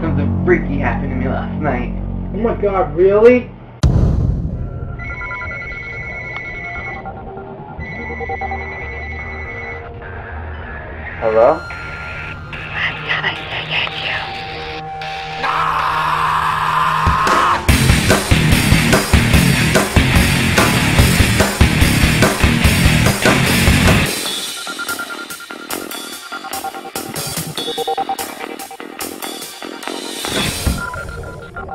something freaky happened to me last night. Oh my god, really? Hello?